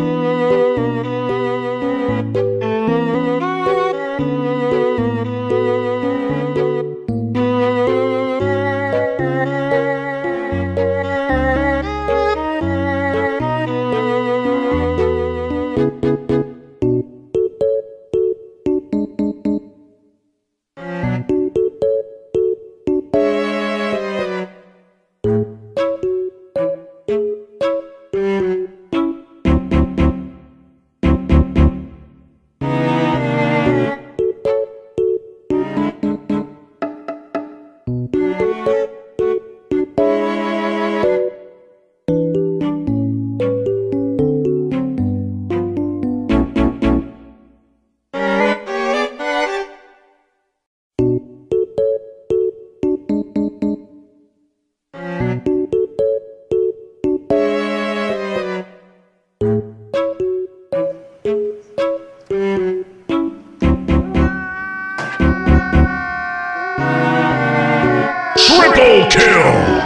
Música kill.